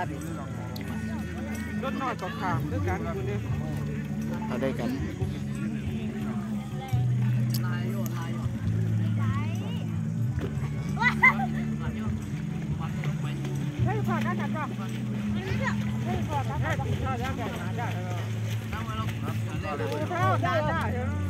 ัดรถนอดก็ขามด้วยกันคุณเด้เอาได้กันให้พอได้กันก็ให้พอได้กันก็ได้ได้ได้ได้ได้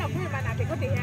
Nào cũng như.